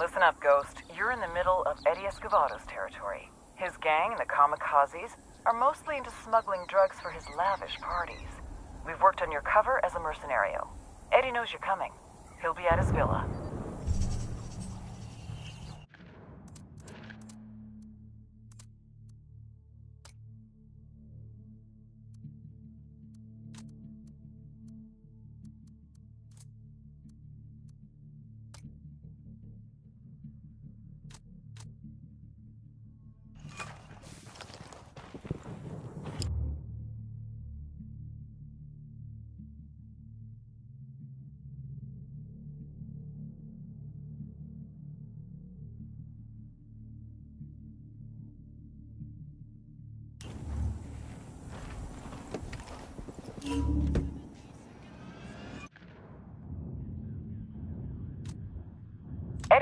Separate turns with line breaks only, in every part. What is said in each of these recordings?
Listen up, Ghost. You're in the middle of Eddie Escovado's territory. His gang, the Kamikazes, are mostly into smuggling drugs for his lavish parties. We've worked on your cover as a mercenario. Eddie knows you're coming. He'll be at his villa.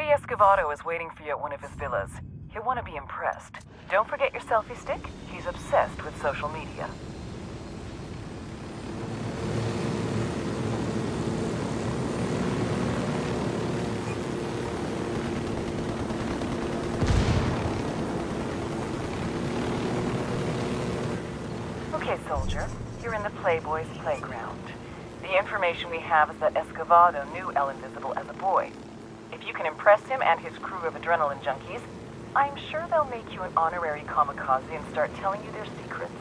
Eddie Escovado is waiting for you at one of his villas. He'll want to be impressed. Don't forget your selfie stick. He's obsessed with social media. Okay, soldier. You're in the Playboy's playground. The information we have is that Escovado knew El Invisible as a boy. If you can impress him and his crew of adrenaline junkies, I'm sure they'll make you an honorary kamikaze and start telling you their secrets.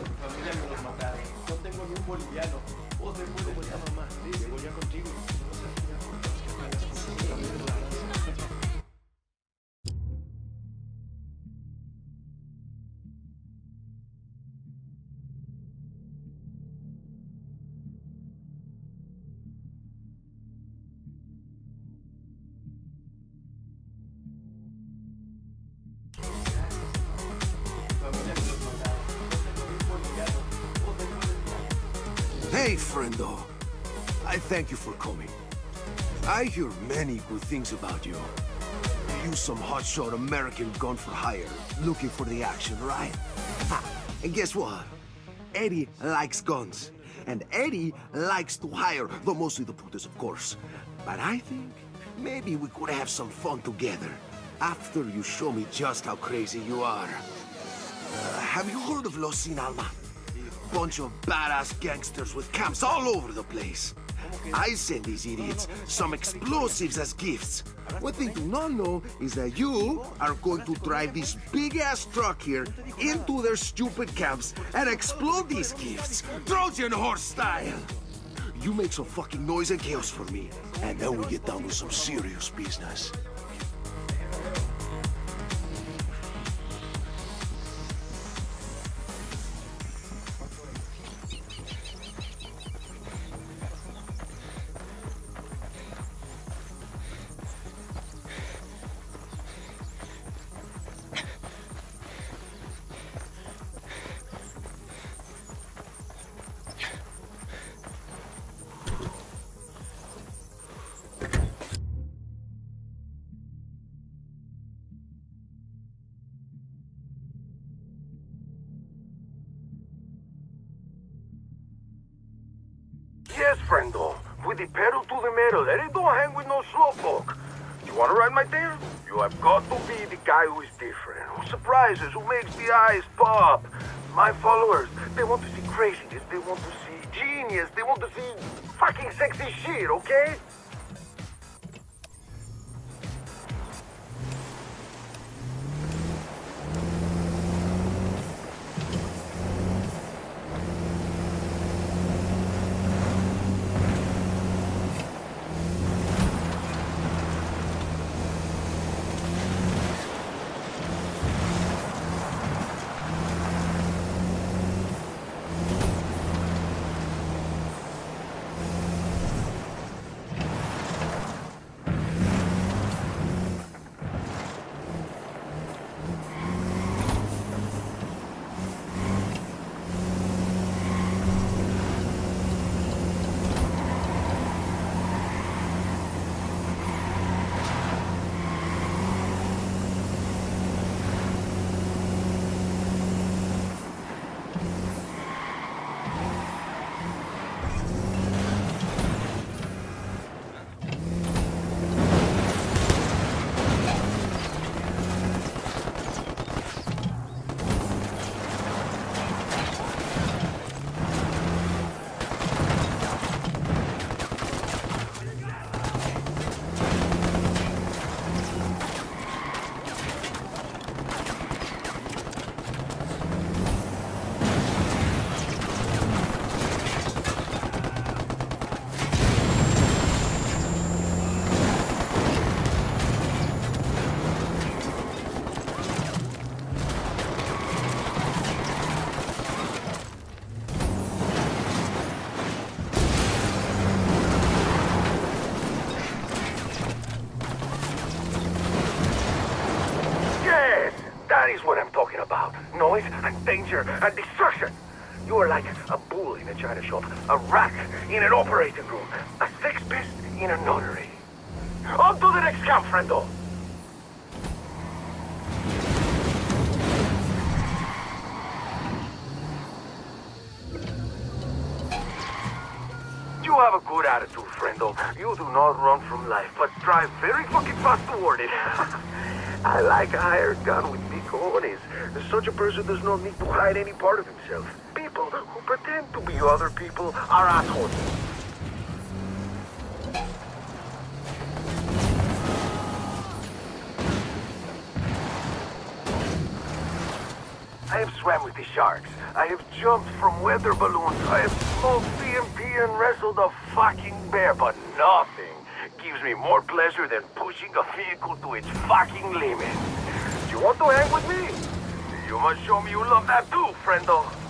mi
familia me los mataron. No tengo ni un boliviano. Vos me puedo con la mamá. Dice, voy a contigo. No seas una puta, que pagas con
Hey, friendo. I thank you for coming. I hear many good things about you. You some hotshot American gun for hire, looking for the action, right? Ha. And guess what? Eddie likes guns. And Eddie likes to hire, though mostly the putes, of course. But I think maybe we could have some fun together after you show me just how crazy you are. Uh, have you heard of Los Sin Alma? Bunch of badass gangsters with camps all over the place. I send these idiots some explosives as gifts. What they do not know is that you are going to drive this big-ass truck here into their stupid camps and explode these gifts, Trojan horse style. You make some fucking noise and chaos for me, and then we get down to some serious business.
Yes, friendo. With the pedal to the metal. Eddie don't hang with no slowpoke. You wanna ride my tail? You have got to be the guy who is different, who surprises, who makes the eyes pop. My followers, they want to see craziness, they want to see genius, they want to see fucking sexy shit, okay?
That is what I'm talking about. Noise and danger and destruction. You are like a bull in a china shop, a rat in an operating room, a sex pest in a nunnery. On to the next camp, friendo. You have a good attitude, friendo. You do not run from life, but drive very fucking fast toward it. I like a hired gun with cojones. Such a person does not need to hide any part of himself. People who pretend to be other people are assholes. I have swam with the sharks. I have jumped from weather balloons. I have smoked CMP and wrestled a fucking bear, but nothing gives me more pleasure than pushing a vehicle to its fucking limit. You want to hang with me? You must show me you love that too, friendo.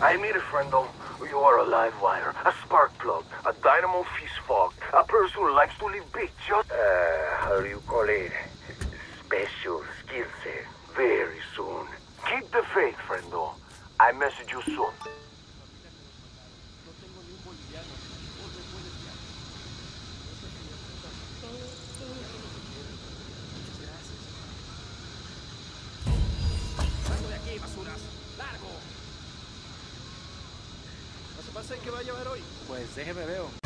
I meet a friend friendo. You are a live wire, a spark plug, a dynamo fist fog, a person who likes to live big, just... Uh, how do you call it? Special skill set. Very soon. Keep the faith, friendo. I message you soon.
No Lo que pasa que va a llover hoy.
Pues déjeme veo.